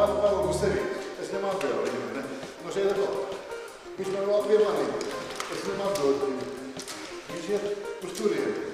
Paru, paru, gustavi. Es nemam pjeva. Može jedan gol. Mi smo Evropije É Es nemam gol. Mi će prosturije.